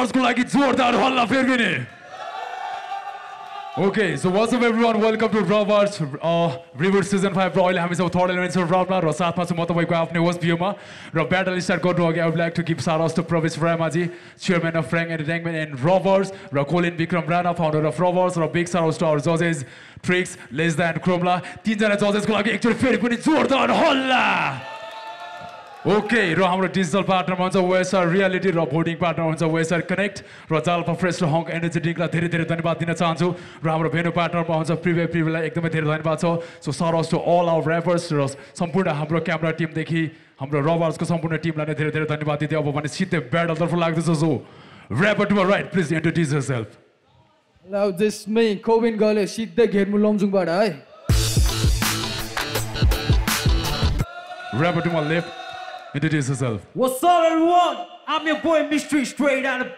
रोबर्सको लागि जोरदार हल्ला फेरि पनि okay so what's up everyone welcome to Raw Barz river season five र अहिले हामीसँग थर्ड एलिमेन्ट छ राउन्डमा र साथमा चाहिँ म तपाईँको आफ्नै होस्ट भ्यूमा र ब्याटल स्टार्ट गर्नु अघि I like to give shouts to Prabesh फ्रामाजी chairman of फ्रेङ एन्टरटेनमेन्ट एन्ड रबर्स र कोलिन Bikram Rana founder of rubbers र बिग सारस टु आवर जजेस ट्रिक्स लेस द्यान क्रोमला तिनजना जजेसको लागि एकचोटि फेरि पनि जोरदार हल्ला ओके र हाम्रो डिजिटल पार्टनरमा हुन्छ वेसआर रियालिटी र भोटिङ पार्टनर हुन्छ वेसआर कनेक्ट र जाल्पा फ्रेस र हङ एनर्जेटिकलाई धेरै धेरै धन्यवाद दिन चाहन्छु। र हाम्रो भेनु पार्टनरमा हुन्छ प्रिभे प्रिभेलाई एकदमै धेरै धन्यवाद छ। सो सरस टु अल आवर ऱ्यापर्स र सम्पूर्ण हाम्रो क्यामेरा टिमदेखि हाम्रो रबर्सको सम्पूर्ण टिमलाई नै धेरै धेरै धन्यवाद दिँदै अब भने सिधै ब्याटलतर्फ लाग्दैछ। So rapper to right please introduce yourself this me, कोविन गले सिधै घेर्मु लमजुङबाट है। Rapper to left yourself What's up, everyone? I'm your boy Mystery, straight out of.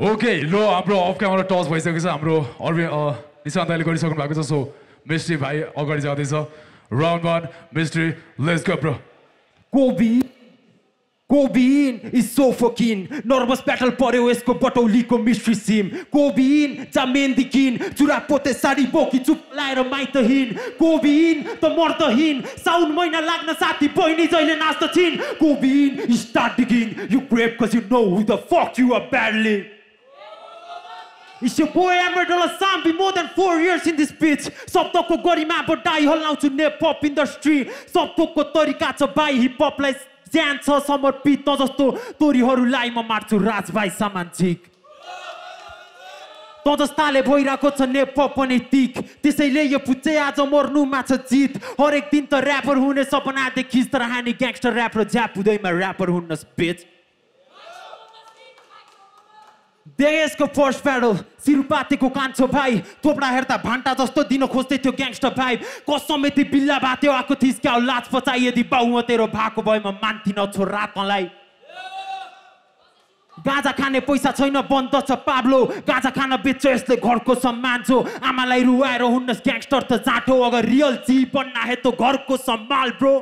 Okay ल हाम्रो अफ क्यामेरा टच भइसकेको छ हाम्रो अरवि निशान्त दाइले गरिसक्नु भएको छ सो मिस्ट्री भाइ अगाडि जाँदैछ round one mystery let's go bro. Is so fucking nervous battle पर्यो यसको बटौलीको मिस्ट्री सिम कोबिन चामेन्दिकिन चुरा पोते साडी बोकी चुप लाएर माइतहीन कोबिन त मर्दहीन साउन महिना लाग्न साथी बहिनी जहिले नाच्दछिन् कोबिन start digging you grave cause you know who the fuck you are badly It's your boy Emerald Sam, be more than four years in this bitch. शब्दको गरिमा बढाइ हल्लाउँछु नेपप इन्डस्ट्री शब्दको तरिका छ भाइ हिपहपलाई ज्यान छ समर्पित त जस्तो तोरीहरूलाई म मार्छु राजभाइ सामान्चिक त जस्ताले भइरहेको छ नेपप पनि तिक त्यसैले यो पुच्चे आज मर्नुमा छ जित हरेक दिन त ऱ्यापर हुने सपना देखिस् तर हानी ग्याङ्स्टर ऱ्याप र झ्याप हुँदैमा ऱ्यापर हुन्न बेच देशको फर्स्ट प्याडल सिरुपातेको कान्छो भाइ थोपडा हेर्दा भान्टा जस्तो दिन खोज्दै थियो ग्याङ्स्टर भाइ। कसम यति बिल्ला भात्यो आएको थिइस् क्या? लाज पचाइ यदि बाउ तेरो भएको भएमा मान्थिन छोरा तँलाई गाजा खाने पैसा छैन बन्द छ पाब्लो। गाजा खान बेच्छ यसले घरको सम्मान छो। आमालाई रुवाएर हुन्नस् ग्याङ्स्टर त जाँठो अगर रियल जीवन नाहे त घरको सम्हाल ब्रो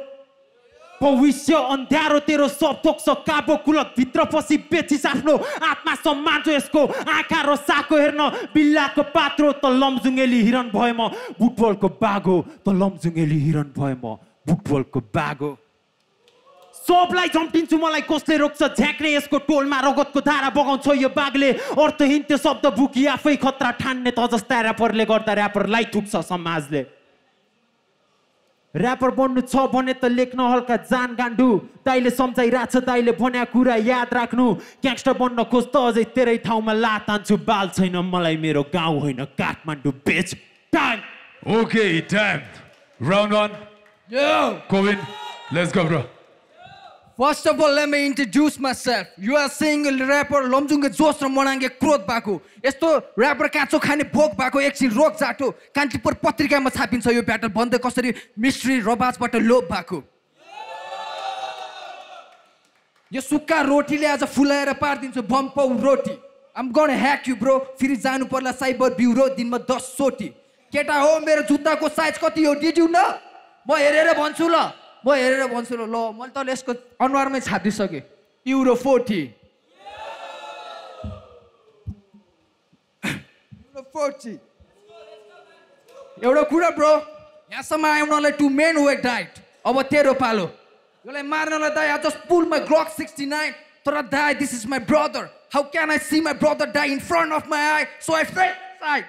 भविष्य अन्ध्यारो तेरो सब थोक्छ काबो कुलक भित्र पसी बेचिस आफ्नो आत्मा सम्मान छ यसको आँखा र साको हेर्न बिल्लाको पात्रो त लमजुङ्गेली हिरण भए म बुटबलको बागो त लमजुङ्गेली हिरण भए म बुटबलको बागो सबलाई झम्टिन्छु मलाई कसले रोक्छ झ्याक्ने यसको टोलमा रगतको धारा बगाउँछ यो बाघले अर्थहीन त्यो शब्द बुकी आफै खतरा ठान्ने त जस्ता ऱ्यापरले गर्दा ऱ्यापरलाई थुक्छ समाजले ऱ्यापर बन्नु छ भने त लेख्न हल्का जान गान्डु। दाइले सम्झाइरहेछ दाइले भन्या कुरा याद राख्नु। ग्याङ्स्टर बन्न खोज त अझै तेरै ठाउँमा लात हान्छु बाल छैन मलाई मेरो गाउँ होइन काठमाडौँ बेच time okay time round one! CoWIN let's go bro First of all, let me introduce myself. You are seeing a rapper लमजुङे जोस र मनाङ्गे क्रोध भएको यस्तो ऱ्यापर काँचो खाने भोग भएको एकछिन रोग जाटो कान्तिपुर पत्रिकामा छापिन्छ यो ब्याटल बन्द कसरी मिस्ट्री रबाजबाट लोप भएको यो सुक्खा रोटीले आज फुलाएर पारिदिन्छु बम्पौ रोटी। आम गण ह्याक यु ब्रो फेरि जानु पर्ला साइबर ब्युरो दिनमा दस सोटी केटा हो मेरो जुत्ताको साइज कति हो? डिड्यु न म हेरेर भन्छु ल। म हेरेर भन्छु ल मैले त यसको अनुहारमै छापिसकेँ युरो फोर्टी युरो फोर्टी एउटा कुरा ब्रो यहाँसम्म आउनलाई टु मेन वेट डाइट अब तेरो पालो यसलाई मार्नलाई दाइ आज pull my Glock sixty nine तर दाइ this is my brother how can I see my brother die in front of my eye so I sighed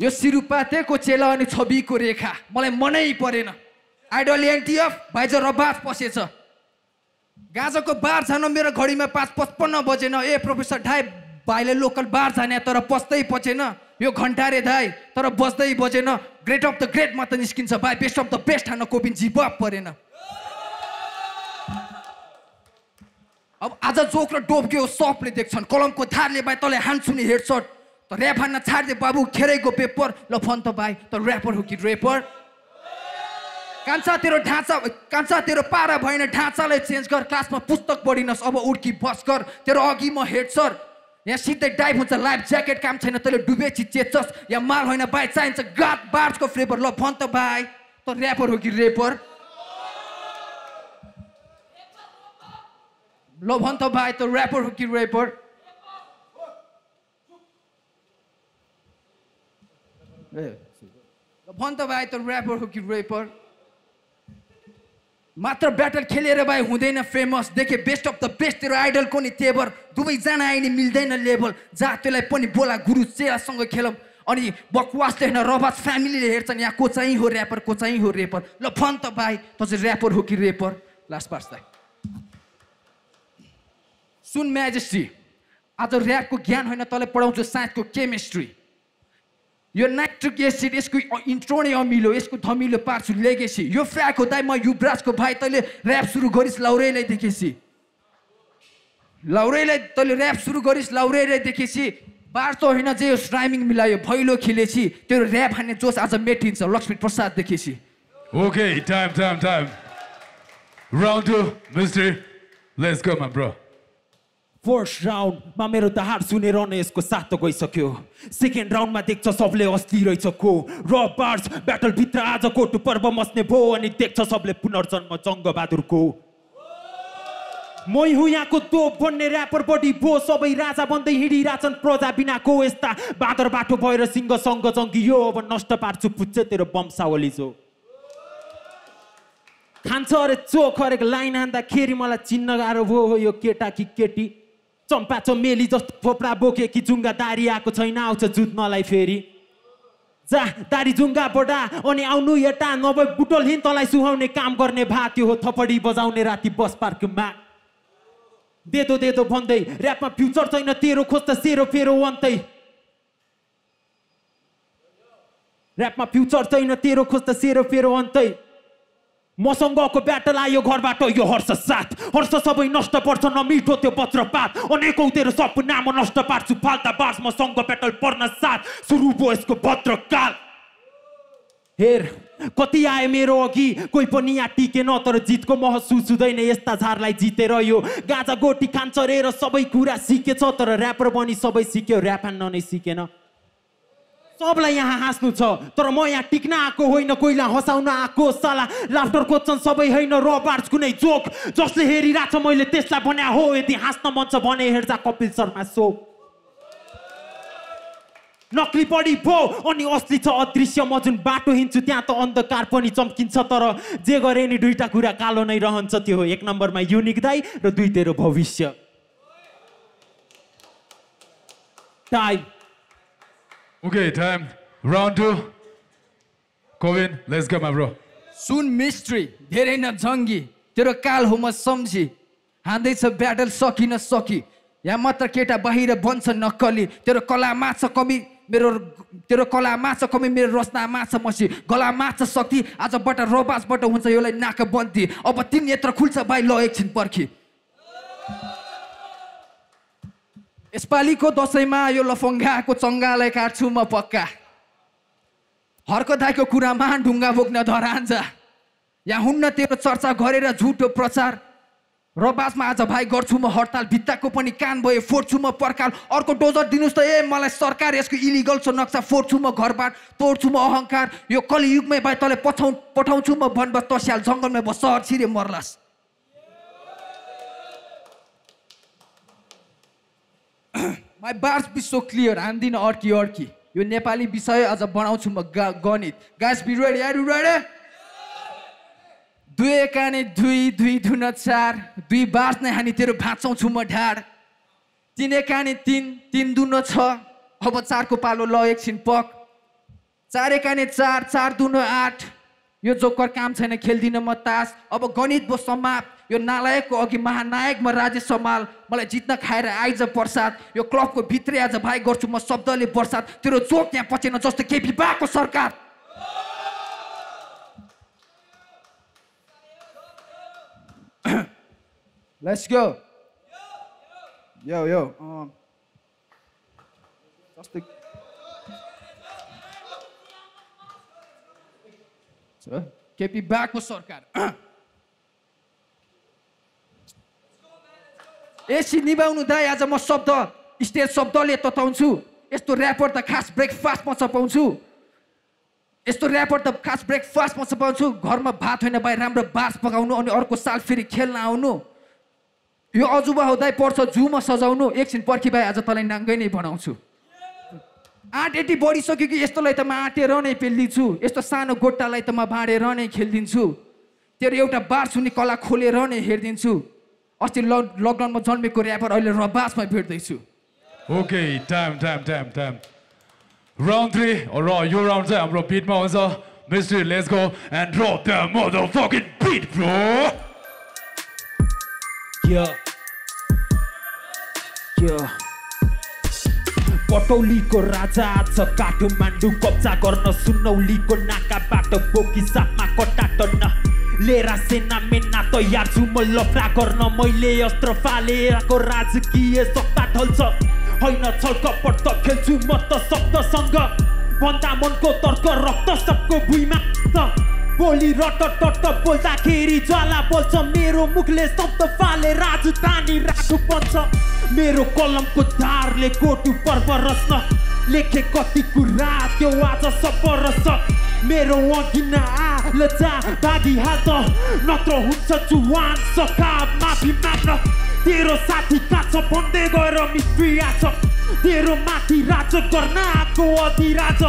यो सिरुपातेको चेला अनि छविको रेखा। मलाई मनै परेन। Idol NTF भाइज रबाज पसेछ। गाजाको बार जान मेरो घडीमा पाँच पचपन्न बजेन। ए प्रोफेसर ढाई भाइले लोकल बार जाने तर पस्दै पचेन यो घन्टारे दाई तर बस्दै बजेन। ग्रेट अफ द ग्रेटमा त निस्किन्छ। भाइ बेस्ट अफ द बेस्ट हान्न कोपिन जिप परेन। अब आज जोक र हो सबले देख्छन्। कलमको धारले भाइ तँलाई हान्छु नि हेडसट। त ऱ्याप हान्न छाडिदे बाबु खेरेको पेपर ल फन त भाइ त ऱ्यापर हो कि ऱ्यापर कान्छा तेरो ढाँचा कान्छा तेरो पारा भएन ढाँचालाई चेन्ज गर क्लासमा पुस्तक पढिनस् अब उड्की बस कर तेरो अघि म हेड सर यहाँ सिधै डाइभ हुन्छ लाइफ ज्याकेट काम छैन तैँले डुबेछि चेच्छस् यहाँ माल होइन भाइ चाहिन्छ गात बार्सको फ्लेभर ल भन त भाइ त ऱ्यापर हो कि रेपर ल भन् त भाइ त ऱ्यापर हो कि रेपर ए ल भन् त भाइ त ऱ्यापर हो कि रेपर मात्र ब्याटल खेलेर भाइ हुँदैन फेमस देखे बेस्ट अफ द बेस्ट तेरो आइडलको नि तेवर दुवैजना आइने मिल्दैन लेभल जा त्यसलाई पनि बोला गुरु चेलासँग खेलौँ अनि बकवासले होइन रबाज फ्यामिलीले हेर्छन् यहाँ को चाहिँ हो ऱ्यापर को चाहिँ हो रेपर ल भन् त भाइ त चाहिँ ऱ्यापर हो कि रेपर लास्ट दाइ सुन म्याजेस्ट्री आज ऱ्यापको ज्ञान होइन तँलाई पढाउँछु साइन्सको केमिस्ट्री यो नाइट्रिक एसिड यसको इन्ट्रो नै अमिलो यसको धमिलो पार्छु लेगेसी यो फ्याक हो दाइ म युवराजको भाइ तैँले ऱ्याप सुरु गरिस् लाउरेलाई देखेसी लाउरेलाई तैँले ऱ्याप सुरु गरिस् लाउरेलाई देखेसी बार त होइन जे यो राइमिङ मिलायो भैलो खेलेছি तेरो ऱ्याप हान्ने जोस आज मेटिन्छ लक्ष्मी प्रसाद देखेसी Okay, time, time, time. Round two, Mister. Let's go, my bro. First राउन्डमा मेरो त हार सुनेर नै यसको साथ गइसक्यो। सेकेन्ड राउन्डमा देख्छ सबले अस्ति रहेछ को र बार्स ब्याटलभित्र आज कोटु पर्व मस्ने भो अनि देख्छ सबले पुनर्जन्म जङ्गबहादुरको। मै हुँ यहाँको तोप भन्ने ऱ्यापर बडी भो सबै राजा बन्दै हिँडिरहेछन् प्रजा बिनाको यस्ता बादर बाटो भएर सिंहसँग जङ्गियो अब नष्ट पार्छु पुच्छ तेरो वंशावली जो। खान्छ अरे चोख अरेको लाइन हान्दाखेरि मलाई चिन्न गाह्रो भयो यो केटा कि केटी। चम्पा चमेली जस्तो थोप्रा बोके कि जुङ्गा दारी आएको छैन आउँछ जुत्नलाई फेरि। जा दारी जुङ्गा बडा अनि आउनु यता नभए बुटोल हिँड तँलाई सुहाउने काम गर्ने भा त्यो हो थपडी बजाउने राति बस पार्कमा। देदो देदो भन्दै ऱ्यापमा फ्युचर छैन तेरो खोज त सेरो फेरो अन्तै ऱ्यापमा फ्युचर छैन तेरो खोज त सेरो फेरो अन्तै मसँगको ब्याटल आयो घरबाट यो हर्ष साथ। हर्ष सबै नष्ट पर्छ नमिठो त्यो वज्रपात। अनेकौँ तेरो म नष्ट पार्छु फाल्दा बास मसँग ब्याटल पर्न साथ। सुरु भयो यसको भद्रकाल हेर कति आयो मेरो अघि कोही पनि यहाँ टिकेन तर जितको महसुस हुँदैन यस्ता झारलाई जितेर यो गाजा गोटी खान्छ रे र सबै कुरा सिकेछ तर ऱ्यापर पनि सबै सिक्यो ऱ्याप नै सिकेन। सबलाई यहाँ हाँस्नु छ। तर म यहाँ टिक्न आएको होइन कोहीलाई हँसाउन आएको साला लाफ्टर खोज्छन् सबै होइन र बार्च कुनै जोक जसले हेरिरहेछ मैले त्यसलाई भन्या हो यदि हाँस्न मन छ भने हेर्दा कपिल शर्मा सो। नक्ली बढी भो अनि असली छ अदृश्य म जुन बाटो हिँड्छु त्यहाँ त अन्धकार पनि चम्किन्छ तर जे गरे नि दुईटा कुरा कालो नै रहन्छ त्यो एक नम्बरमा युनिक दाई र दुई तेरो भविष्य। Time Okay, time. Round two. Kovin, let's go, my bro. सुन मिस्ट्री धेरै न जङ्गी तेरो काल हो म सम्झी हान्दैछ ब्याटल सकिन सकी यहाँ मात्र केटा बाहिर बन्छ नक्कली तेरो कलामा छ कमी मेरो तेरो कलामा छ कमी मेरो रचनामा छ मसी गलामा छ शक्ति आजबाट रोबासबाट हुन्छ यसलाई नाक बन्ती अब तिन नेत्र खुल्छ भाइ ल एकछिन पर्खी यसपालिको दसैँमा यो लफङ्गाको चङ्गालाई काट्छु म पक्का। हर्क दाईको कुरामा ढुङ्गा बोक्न धरान्छ। यहाँ हुन्न तेरो चर्चा गरेर झुटो प्रचार। रबासमा आज भाइ गर्छु म हडताल भित्ताको पनि कान भयो फोड्छु म पर्काल। अर्को डोजर दिनुहोस् त ए मलाई सरकार यसको इलिगल छ नक्सा फोड्छु म घरबाट तोड्छु म अहङ्कार। यो कलियुगमै भाइ तँलाई पठाउ पठाउँछु म वनबस तस्याल जङ्गलमै बस सहर छिरे मर्लास। My bars be so clear हान्दिनँ अड्की अड्की यो नेपाली विषय अझ बनाउँछु म गा गणित guys be ready are ready दुई एकाने दुई दुई धुन चार दुई बार्स नै हानी तेरो भाँचाउँछु म ढाड तिन एकाने तिन तिन दुन छ अब चारको पालो ल एकछिन पक चार एकाने चार चार दुन आठ यो जोकर काम छैन खेल्दिनँ म तास अब गणित बो समाप्त यो नालायकको अघि महानायक म राजेश समाल मलाई जित्न खाएर आइज प्रसाद यो क्लबको भित्रै आज भाइ गर्छु म शब्दले वर्षात तेरो चोक यहाँ पचेन जस्तो केपी बाको सरकार। Let's go. Yo, yo. Um, जस्तै केपी बाको सरकार। एसी निभाउनु दाइ आज म शब्द स्टेज शब्दले तताउँछु यस्तो ऱ्यापर त खास ब्रेकफास्टमा चपाउँछु। यस्तो ऱ्यापर त खास ब्रेकफास्टमा चाहिँ पाउँछु घरमा भात होइन भाइ राम्रो बास पकाउनु अनि अर्को साल फेरि खेल्न आउनु। यो अजुबा हुँदै पर्छ जूमा सजाउनु। एकछिन पर्खी भाइ आज तँलाई नाङ्गै नै बनाउँछु। आँट यति बढिसक्यो कि यस्तोलाई त म आँटेर नै पेलिदिन्छु। यस्तो सानो गोटालाई त म बाँडेर नै खेलिदिन्छु। तेरो एउटा बार सुन्ने कला खोलेर नै हेरिदिन्छु। अस्ति ल लकडाउनमा जन्मेको ऱ्यापर अहिले र बासमा भेट्दैछु okay time time time time round three र यो राउन्ड चाहिँ हाम्रो पिटमा हुन्छ। Mystery let's go and draw the mother fucking pit bro yeah yeah पटौलीको राजा काठु मान्टु कर्न सुनौलीको नाका बाटो लिएर सेना मेना तयार छु म लफडा गर्न मैले अस्त्र फालेको राजकीय सत्ता होइन छलकपट त म त मनको तर्क रक्त सबको भुइँमा छ बोली रट टट बोल्दाखेरि ज्वाला मेरो मुखले शब्द फाले राजधानी मेरो कोटु लेखे कति कुरा मेरो अघिन लजा भागिहाल्छ नत्र हुन्छ जुवान सखा माफी माग्न तेरो साथी काछ भन्दै गएर मिस्त्री आछ तेरो माथि राज गर्न आएको अधिराज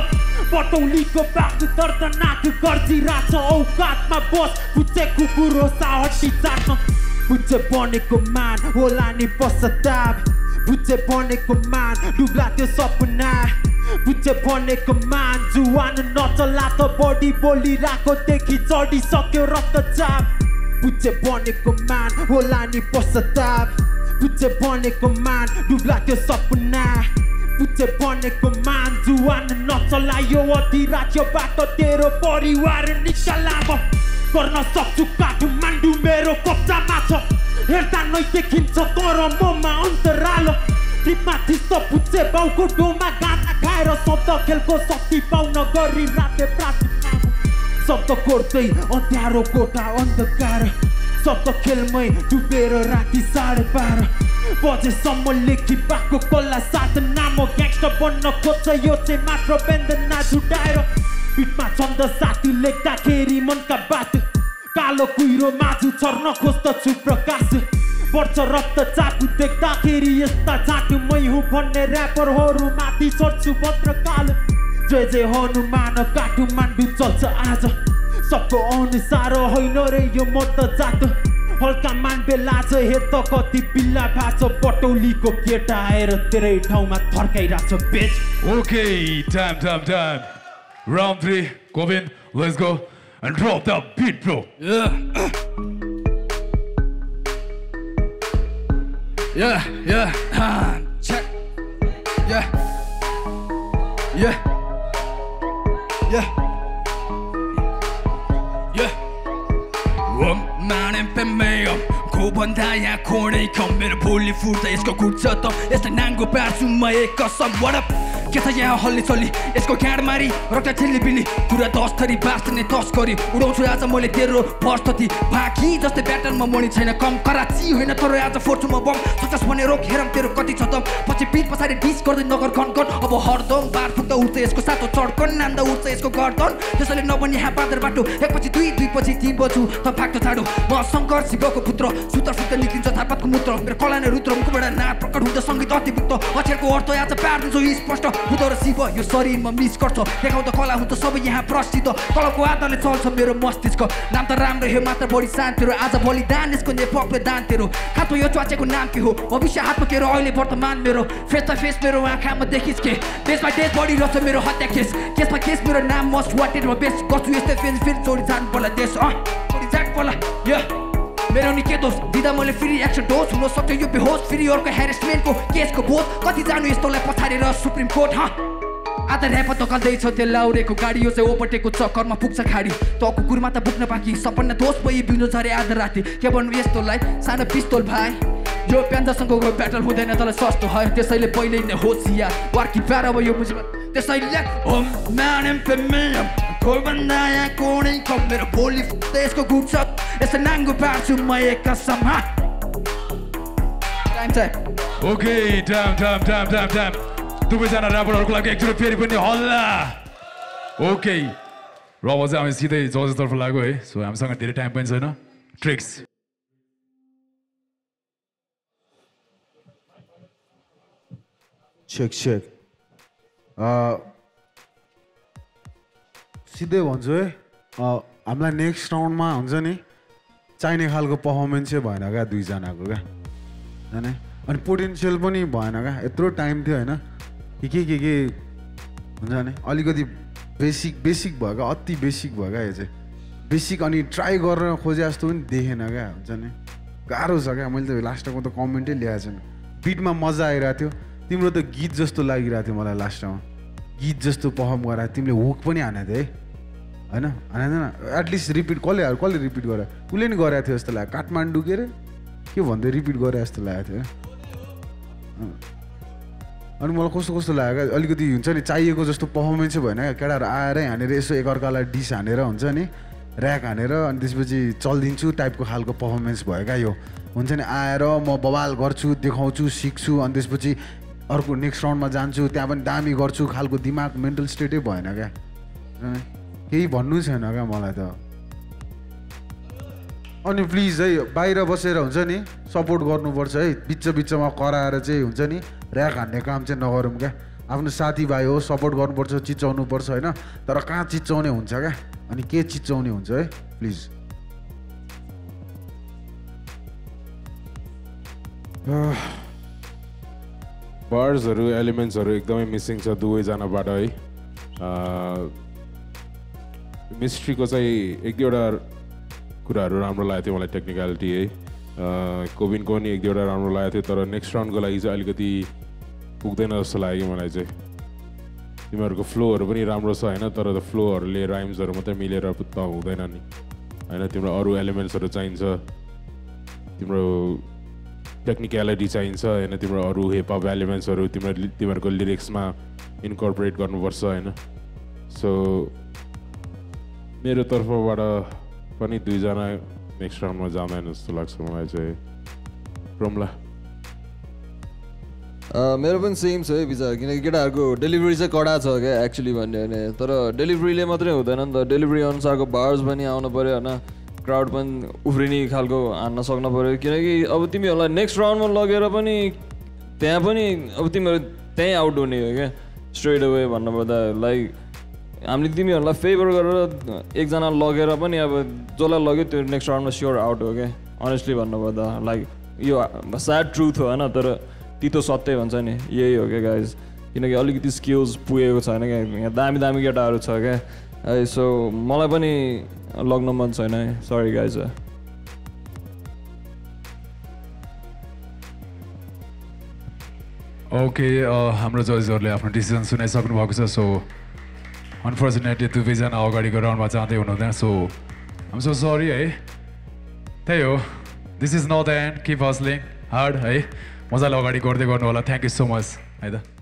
पटौलीको बाघ दर्दनाक गर्जिरहेछ औकातमा बस पुच्चे कुकुर हो साहटी चाट्न पुच्चे बनेको मान होला नि पश्चाताप पुच्चे बनेको मान डुब्ला त्यो सपना पुच्चे बनेको मान जुवान नचला त बडी बोलिरहेको देखि चढिसक्यो रक्तचाप पुच्चे बनेको मान होला नि पश्चाताप। पुच्चे बनेको मान डुब्ला त्यो सपना। पुच्चे बनेको मान जुवान नचलायो अधिराज्यबाट तेरो परिवार निकाला म गर्न सक्छु काठमाडौँ मेरो कब्जामा छ। हेर्दा नै देखिन्छ तर ममा अन्तरालो। थिस्त पुच्चे बाउको डोमा गाँदा खाएर शब्द खेलको शक्ति पाउन गरी राते प्रार्थना शब्द कोर्दै अँध्यारो कोठा अन्धकार शब्द खेलमै डुबेर राति साढे बाह्र बजेसम्म लेखी पाएको कल्ला साथ नाम ग्याङ्स्टर बन्न खोज्छ यो साथी लेख्दाखेरि मनका बात कालो कुहिरो माझु छर्न खोज्दछु प्रकाश पर्छ रक्त चाकु देख्दाखेरि यस्ता चाटु मै हुँ भन्ने ऱ्यापरहरू माथि चढ्छु भद्र कालो जय जय हनुमान काठमाडौँ चल्छ आज। सबको अनुसार होइन रे यो म त जात। हल्का मान बेला छ हेर त कति बिल्ला भएको छ पटौलीको केटा आएर तेरै ठाउँमा थर्काइरहेको छ बेच Okay, time, time, time. Round three, Govin, let's go and drop the beat, bro. Yeah, yeah, ah, check. Yeah. Yeah. Yeah. Yeah. Woman पेमेयो को भन्दा यहाँ खोडै कम मेरो भोलि फुट्दा यसको खुट्छ त यस्तै नाङ्गो पार्छु म एक कसम वडप के छ यहाँ हल्ली चल्ली यसको घाँड मारी रक्ता ठिल्ली बिल्ली पुरा दस थरी बाँच्ने तस्करी उडाउँछु आज मैले तेरो फर्स्ट बाँकी जस्तै प्याटर्नमा मणि छैन कम कराची होइन तर आज फोर्छु म बम। सचास भने रोक हेरम तेरो कति छ दम पछि पिठ पछाडि डिस गर्दै नगर घनघन। अब हरदम बार फुक्दा उठ्छ यसको सातो चड्कन नाम्दा उठ्छ यसको गर्दन। त्यसैले नबनी यहाँ बाँदर बाटो। एकपछि दुई दुई पछि तिन बजु त फाक्टो छाडो म शङ्कर शिवको पुत्र सुतर फुक्दा निक्लिन्छ थापातको मूत्र। मेरो कला नै रुद्र मुखबाट नाद प्रकट हुन्छ सङ्गीत अतिभुक्त अक्षरको अर्थ आज पारिदिन्छ स्पष्ट। हुँदो र शिव यो शरीरमा मिस गर्छ। देखाउँदा कला हुन्छ सबै यहाँ प्रसिद्ध। कलाको आधारले चल्छ मेरो मस्तिष्क। नाम त राम्रो हे मात्र बढी शान्ति र आज बलिदान यसको नेपकले दान तेरो हातमा यो च्वाचेको नाम के हो? भविष्य हातमा तेरो अहिले वर्तमान मेरो? फेस टु फेस मेरो आँखामा देखिस् के? देशमा देश बढिरहेछ मेरो हत्या केस। केसमा केस मेरो नाम मस्ट वाटेड म बेस गर्छु। यस्तै फेरि फेरि जोडी जानु पर्ला देश अँ। जोडी जानु पर्ला मेरो नि के दोष दिँदा मैले फेरि एक्सन डोज हुन सक्छ यो बेहोस फेरि अर्को हेरेसमेन्टको केसको बोझ कति जानु यस्तोलाई पछाडेर सुप्रिम कोर्ट ह? आज ऱ्याप तकाल्दैछ त्यो लाउरेको गाडी यो चाहिँ ओपटेको चक्करमा पुग्छ खाडी। त कुकुरमा त पुग्न बाँकी सपना दोष भइ बिउनु झरे आज राति। के भन्नु यस्तोलाई? सानो पिस्तोल भाइ। यो प्यान्दासँगको ब्याटल हुँदैन तँलाई सस्तो है। त्यसैले पहिले नै होसिया वार्की प्यार अब यो मुजिब त्यसैले पेमेम कोरबन्दा यहाँ कोणै कम मेरो भोलि त्यसको गुड्छ यसो नाङ्गो पार्छु म एक time time Okay, time, time, time, time, time. दुवैजना ऱ्यापरहरूको लागि एकचोटि फेरि पनि हल्ला ओके र अब चाहिँ हामी सिधै जजेसतर्फ लाग्यो है सो हामीसँग धेरै टाइम पनि छैन ट्रिक्स चेक चेक सिधै भन्छु है। हामीलाई नेक्स्ट राउन्डमा हुन्छ नि चाहिने खालको पर्फर्मेन्स भएन क्या दुईजनाको क्या। होइन अनि पोटेन्सियल पनि भएन क्या। यत्रो टाइम थियो होइन। के के के के हुन्छ नि अलिकति बेसिक बेसिक भयो क्या। अति बेसिक भयो क्या यो चाहिँ। बेसिक अनि ट्राई गरेर खोजे जस्तो पनि देखेन क्या हुन्छ नि। गाह्रो छ क्या। मैले त लास्टमा त कमेन्टै ल्याएको छैन। बिटमा मजा आइरहेको थियो। तिम्रो त गीत जस्तो लागिरहेको थियो मलाई लास्टमा गीत जस्तो पर्फर्म गराएको तिमीले हुक पनि हानेको थियो है। होइन? थिएन एटलिस्ट रिपिट कसले कसले रिपिट गरे? उसले नि गरेको थियो जस्तो लाग्यो। काठमाडौँ के अरे के भन्दै रिपिट गरे जस्तो लागेको थियो। अनि मलाई कस्तो कस्तो लाग्यो अलिकति हुन्छ नि चाहिएको जस्तो पर्फर्मेन्सै भएन क्या? केटाहरू आएरै हानेर यसो एकअर्कालाई डिस हानेर हुन्छ नि ऱ्याक हानेर अनि त्यसपछि चलिदिन्छु टाइपको खालको पर्फर्मेन्स भयो क्या यो। हुन्छ नि आएर म बवाल गर्छु देखाउँछु सिक्छु अनि त्यसपछि अर्को नेक्स्ट राउन्डमा जान्छु त्यहाँ पनि दामी गर्छु खालको दिमाग मेन्टल स्टेटै भएन क्या? होइन? केही भन्नु छैन क्या मलाई त। अनि प्लिज है बाहिर बसेर हुन्छ नि सपोर्ट गर्नुपर्छ है। बिच बिचमा कराएर चाहिँ हुन्छ नि ऱ्याक हान्ने काम चाहिँ नगरौँ क्या। आफ्नो साथीभाइ हो सपोर्ट गर्नुपर्छ चिच्याउनुपर्छ होइन। तर कहाँ चिच्याउने हुन्छ क्या? अनि के चिच्याउने हुन्छ है प्लिज बर्ड्सहरू एलिमेन्ट्सहरू एकदमै मिसिङ छ दुवैजनाबाट है। मिस्ट्रीको चाहिँ एक दुईवटा कुराहरू राम्रो लागेको थियो मलाई टेक्निकलिटी है। कोविनको पनि एक दुईवटा राम्रो लागेको थियो तर नेक्स्ट राउन्डको लागि चाहिँ अलिकति पुग्दैन जस्तो लाग्यो मलाई चाहिँ। तिमीहरूको फ्लोहरू पनि राम्रो छ होइन? तर त्यो फ्लोहरूले राइम्सहरू मात्रै मिलेर त हुँदैन नि। होइन तिम्रो अरू एलिमेन्ट्सहरू चाहिन्छ। तिम्रो टेक्निकलिटी चाहिन्छ होइन? तिम्रो अरू हिपहप एलिमेन्ट्सहरू तिम्रो तिमीहरूको लिरिक्समा इन्कर्पोरेट गर्नुपर्छ होइन? सो मेरो तर्फबाट पनि दुईजना नेक्स्ट राउन्डमा जाँदैन जस्तो लाग्छ मलाई चाहिँ। रोमला। मेरो पनि सेम छ है विचार किनकि केटाहरूको डेलिभरी चाहिँ कडा छ क्या एक्चुली भन्यो भने। तर डेलिभरीले मात्रै हुँदैन नि त। डेलिभरी अनुसारको बार्स पनि आउनु पऱ्यो होइन? क्राउड पनि उफ्रिने खालको हान्न सक्नु पऱ्यो किनकि अब तिमीहरूलाई नेक्स्ट राउन्डमा लगेर पनि त्यहाँ पनि अब तिमीहरू त्यहीँ आउट हुने हो क्या। स्ट्रेट अवे भन्नुपर्दा लाइक हामीले तिमीहरूलाई फेभर गरेर एकजना लगेर पनि अब जसलाई लग्यो त्यो नेक्स्ट राउन्डमा स्योर आउट हो क्या अनेस्टली भन्नुपर्दा लाइक यो स्याड ट्रुथ हो होइन? तर तितो सत्य भन्छ नि यही हो क्या गाइज किनकि अलिकति स्किल्स पुगेको छैन क्या यहाँ दामी दामी केटाहरू छ क्या है सो मलाई पनि लग्न मन छैन है? सरी गाइज ओके हाम्रो जजेसहरूले आफ्नो डिसिजन सुनाइसक्नु भएको छ सो अनफर्चुनेटली दुवैजना अगाडिको राउन्डमा जाँदै हुनुहुँदैन सो आम सो सरी है। त्यही हो। This is not the end keep hustling hard है। मजाले अगाडि गर्दै गर्नु होला। थ्याङ्क यू सो मच है त।